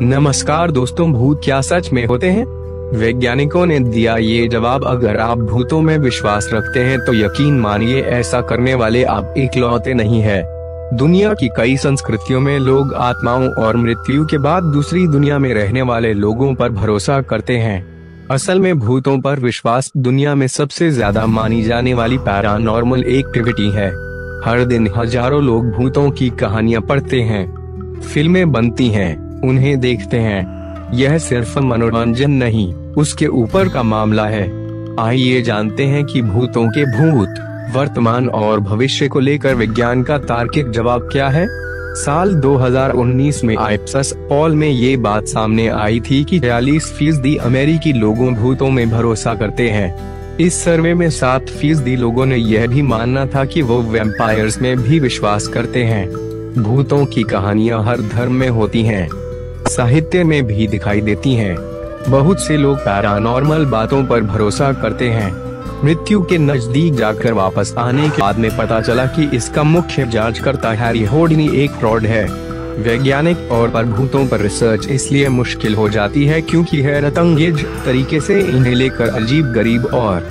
नमस्कार दोस्तों, भूत क्या सच में होते हैं? वैज्ञानिकों ने दिया ये जवाब, अगर आप भूतों में विश्वास रखते हैं तो यकीन मानिए ऐसा करने वाले आप इकलौते नहीं है। दुनिया की कई संस्कृतियों में लोग आत्माओं और मृत्यु के बाद दूसरी दुनिया में रहने वाले लोगों पर भरोसा करते हैं। असल में भूतों पर विश्वास दुनिया में सबसे ज़्यादा मानी जाने वाली पैरानॉर्मल एक्टिविटी है। हर दिन हज़ारों लोग भूतों की कहानियाँ पढ़ते हैं, फ़िल्में बनती हैं। उन्हें देखते हैं। यह सिर्फ़ मनोरंजन नहीं, उसके ऊपर का मामला है। आइए जानते हैं कि भूतों के भूत, वर्तमान और भविष्य को लेकर विज्ञान का तार्किक जवाब क्या है? साल 2019 में आइप्सस पॉल में ये बात सामने आई थी कि बयालीस फ़ीसदी अमेरिकी लोगों भूतों में भरोसा करते हैं। इस सर्वे में सात फ़ीसदी लोगों ने यह भी मानना था कि वो वेम्पायर्स में भी विश्वास करते हैं। भूतों की कहानियाँ हर धर्म में होती हैं। साहित्य में भी दिखाई देती हैं। बहुत से लोग पैरानॉर्मल बातों पर भरोसा करते हैं। मृत्यु के नज़दीक जाकर वापस आने के बाद में पता चला कि इसका मुख्य जाँच करता हैरी होडनी एक फ्रॉड है। वैज्ञानिक और पर भूतों पर रिसर्च इसलिए मुश्किल हो जाती है क्योंकि हैरत अंगेज तरीके से इन्हें लेकर अजीब, गरीब और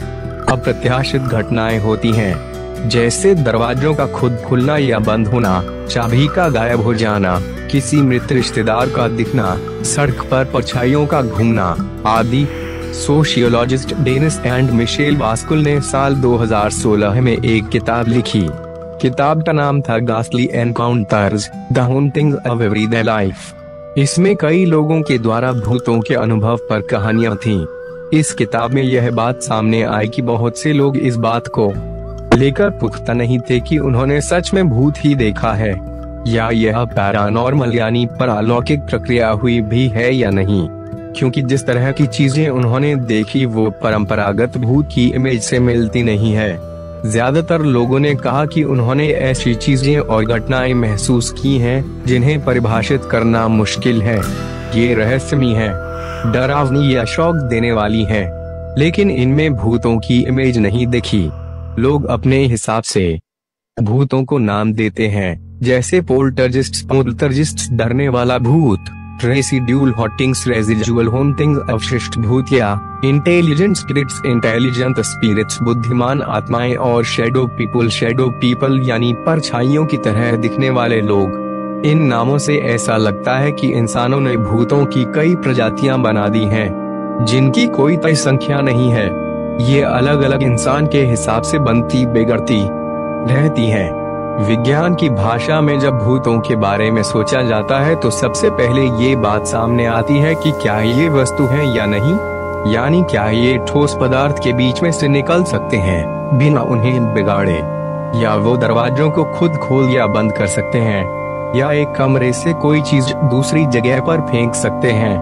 अप्रत्याशित घटनाएँ होती हैं। जैसे दरवाजों का खुद खुलना या बंद होना, चाबी का गायब हो जाना। किसी मृत रिश्तेदार का दिखना, सड़क पर परछाइयों का घूमना, आदि। Sociologist Dennis and Michele Waskul ने साल 2016 में एक किताब लिखी। किताब का नाम था गास्ली encounters the of everyday life इसमें कई लोगों के द्वारा भूतों के अनुभव पर कहानियाँ थीं। इस किताब में यह बात सामने आई कि बहुत से लोग इस बात को लेकर पुख्ता नहीं थे कि उन्होंने सच में भूत ही देखा है। या यह पैरानॉर्मल यानी परालौकिक प्रक्रिया हुई भी है या नहीं? क्योंकि जिस तरह की चीज़ें उन्होंने देखी, वो परंपरागत भूत की इमेज से मिलती नहीं है। ज़्यादातर लोगों ने कहा कि उन्होंने ऐसी चीज़ें और घटनाएँ महसूस की हैं, जिन्हें परिभाषित करना मुश्किल है। ये रहस्यमी है डरावनी या शौक देने वाली है। लेकिन इनमें भूतों की इमेज नहीं दिखी। लोग अपने हिसाब से भूतों को नाम देते हैं। जैसे पोल्टरजिस्ट पोल्टरजिस्ट डरने वाला भूत रेसिड्यूल हॉटिंग्स रेजिजुअल होन्टिंग अवशिष्ट भूत या इंटेलिजेंट स्पिरिट्स इंटेलिजेंट स्पिरिट्स बुद्धिमान आत्माएँ और शेडो पीपल शेडो पीपल यानी परछाइयों की तरह दिखने वाले लोग इन नामों से ऐसा लगता है कि इंसानों ने भूतों की कई प्रजातियाँ बना दी हैं, जिनकी कोई तय संख्या नहीं है ये अलग अलग इंसान के हिसाब से बनती बिगड़ती रहती हैं। विज्ञान की भाषा में जब भूतों के बारे में सोचा जाता है तो सबसे पहले ये बात सामने आती है कि क्या ये वस्तु है या नहीं? यानी क्या ये ठोस पदार्थ के बीच में से निकल सकते हैं, बिना उन्हें बिगाड़े? या वो दरवाजों को खुद खोल या बंद कर सकते हैं? या एक कमरे से कोई चीज़ दूसरी जगह पर फेंक सकते हैं?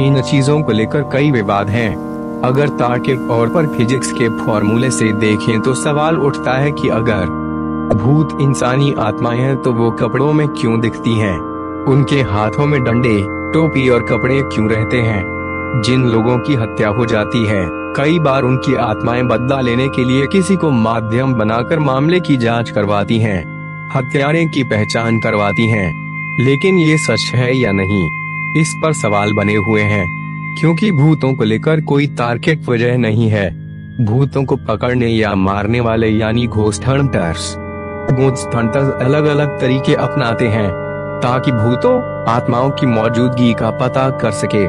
इन चीज़ों को लेकर कई विवाद हैं। अगर तार्किक और पर फिजिक्स के फॉर्मूले से देखें तो सवाल उठता है कि अगर भूत इंसानी आत्माएँ हैं तो वो कपड़ों में क्यों दिखती हैं? उनके हाथों में डंडे टोपी और कपड़े क्यों रहते हैं जिन लोगों की हत्या हो जाती है कई बार उनकी आत्माएँ बदला लेने के लिए किसी को माध्यम बनाकर मामले की जाँच करवाती हैं, हत्यारे की पहचान करवाती हैं। लेकिन ये सच है या नहीं इस पर सवाल बने हुए हैं क्योंकि भूतों को लेकर कोई तार्किक वजह नहीं है भूतों को पकड़ने या मारने वाले यानी हंटर्स हंटर्स अलग अलग तरीके अपनाते हैं, ताकि भूतों, आत्माओं की मौजूदगी का पता कर सके।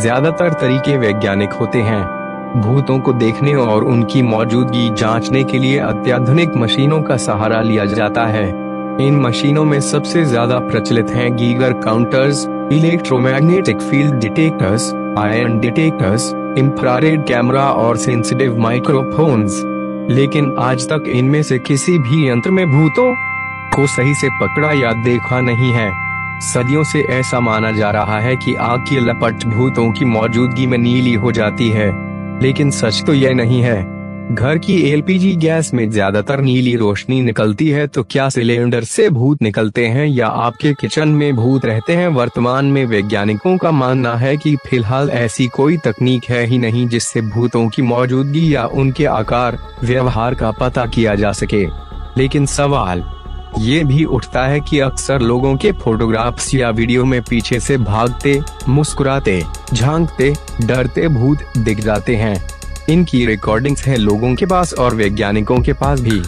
ज़्यादातर तरीके वैज्ञानिक होते हैं। भूतों को देखने और उनकी मौजूदगी जांचने के लिए अत्याधुनिक मशीनों का सहारा लिया जाता है। इन मशीनों में सबसे ज़्यादा प्रचलित हैं Geiger counters, electromagnetic field detectors ion detectors, infrared camera और सेंसिटिव माइक्रोफोन्स। लेकिन आज तक इनमें से किसी भी यंत्र में भूतों को सही से पकड़ा या देखा नहीं है। सदियों से ऐसा माना जा रहा है कि आग की लपट भूतों की मौजूदगी में नीली हो जाती है। लेकिन सच तो यह नहीं है। घर की एलपीजी गैस में ज़्यादातर नीली रोशनी निकलती है तो क्या सिलेंडर से भूत निकलते हैं या आपके किचन में भूत रहते हैं? वर्तमान में वैज्ञानिकों का मानना है कि फ़िलहाल ऐसी कोई तकनीक है ही नहीं जिससे भूतों की मौजूदगी या उनके आकार, व्यवहार का पता किया जा सके। लेकिन सवाल ये भी उठता है कि अक्सर लोगों के फोटोग्राफ्स या वीडियो में पीछे से भागते, मुस्कुराते, झांकते, डरते भूत दिख जाते हैं। इनकी रिकॉर्डिंग्स है लोगों के पास और वैज्ञानिकों के पास भी।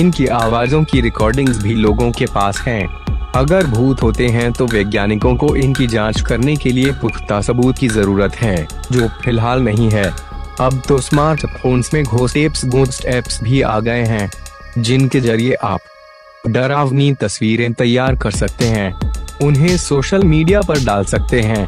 इनकी आवाजों की रिकॉर्डिंग्स भी लोगों के पास हैं। अगर भूत होते हैं तो वैज्ञानिकों को इनकी जाँच करने के लिए पुख्ता सबूत की ज़रूरत है, जो फ़िलहाल नहीं है। अब तो स्मार्टफोन्स में घोस्ट एप्स घोस्ट एप्स भी आ गए हैं, जिनके ज़रिए आप डरावनी तस्वीरें तैयार कर सकते हैं। उन्हें सोशल मीडिया पर डाल सकते हैं।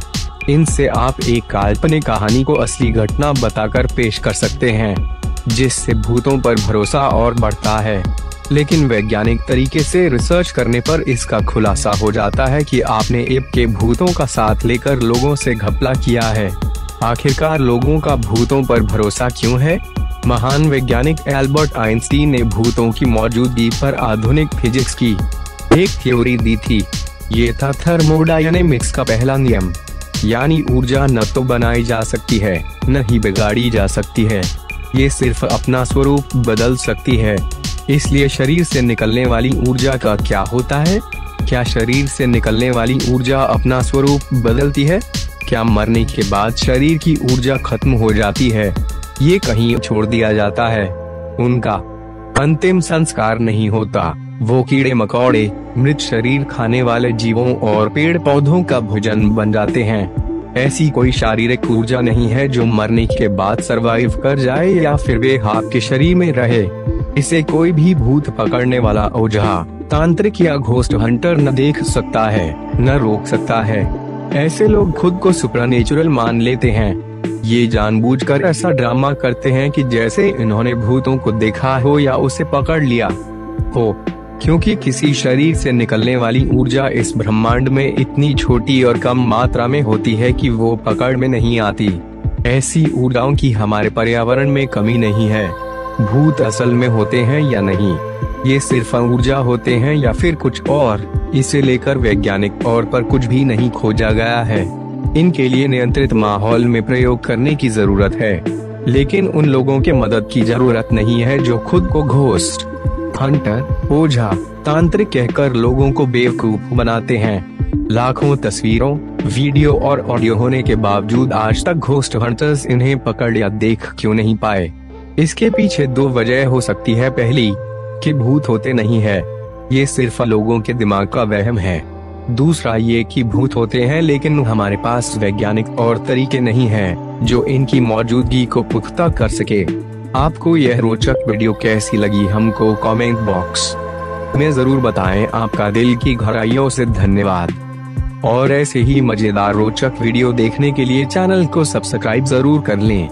इनसे आप एक काल्पनिक कहानी को असली घटना बताकर पेश कर सकते हैं, जिससे भूतों पर भरोसा और बढ़ता है। लेकिन वैज्ञानिक तरीके से रिसर्च करने पर इसका खुलासा हो जाता है कि आपने एप के भूतों का साथ लेकर लोगों से घपला किया है। आखिरकार लोगों का भूतों पर भरोसा क्यों है? महान वैज्ञानिक एल्बर्ट आइंस्टीन ने भूतों की मौजूदगी पर आधुनिक फिजिक्स की एक थ्योरी दी थी। ये था थर्मोडायनेमिक्स का पहला नियम। यानी ऊर्जा न तो बनाई जा सकती है, न ही बिगाड़ी जा सकती है। ये सिर्फ़ अपना स्वरूप बदल सकती है। इसलिए शरीर से निकलने वाली ऊर्जा का क्या होता है? क्या शरीर से निकलने वाली ऊर्जा अपना स्वरूप बदलती है? क्या मरने के बाद शरीर की ऊर्जा खत्म हो जाती है? ये कहीं छोड़ दिया जाता है। उनका अंतिम संस्कार नहीं होता। वो कीड़े मकोड़े, मृत शरीर खाने वाले जीवों और पेड़ पौधों का भोजन बन जाते हैं। ऐसी कोई शारीरिक ऊर्जा नहीं है जो मरने के बाद सरवाइव कर जाए या फिर वे आपके शरीर में रहे। इसे कोई भी भूत पकड़ने वाला ओझा तांत्रिक या घोस्ट हंटर न देख सकता है, न रोक सकता है। ऐसे लोग खुद को सुपरनेचुरल मान लेते हैं। ये जानबूझकर ऐसा ड्रामा करते हैं कि जैसे इन्होंने भूतों को देखा हो या उसे पकड़ लिया हो क्योंकि किसी शरीर से निकलने वाली ऊर्जा इस ब्रह्मांड में इतनी छोटी और कम मात्रा में होती है कि वो पकड़ में नहीं आती। ऐसी ऊर्जाओं की हमारे पर्यावरण में कमी नहीं है। भूत असल में होते हैं या नहीं? ये सिर्फ़ ऊर्जा होते हैं या फिर कुछ और? इसे लेकर वैज्ञानिक तौर पर कुछ भी नहीं खोजा गया है। इनके लिए नियंत्रित माहौल में प्रयोग करने की ज़रूरत है। लेकिन उन लोगों के मदद की ज़रूरत नहीं है जो खुद को घोस्ट हंटर, ओझा, तांत्रिक कहकर लोगों को बेवकूफ़ बनाते हैं। लाखों तस्वीरों, वीडियो और ऑडियो होने के बावजूद आज तक घोस्ट हंटर्स इन्हें पकड़ या देख क्यों नहीं पाए? इसके पीछे दो वजह हो सकती है। पहली, कि भूत होते नहीं है। ये सिर्फ़ लोगों के दिमाग का वहम है। दूसरा, ये कि भूत होते हैं, लेकिन हमारे पास वैज्ञानिक और तरीके नहीं हैं, जो इनकी मौजूदगी को पुख्ता कर सके। आपको यह रोचक वीडियो कैसी लगी हमको कमेंट बॉक्स में ज़रूर बताएँ। आपका दिल की गहराइयों से धन्यवाद। और ऐसे ही मज़ेदार रोचक वीडियो देखने के लिए चैनल को सब्सक्राइब ज़रूर कर लें।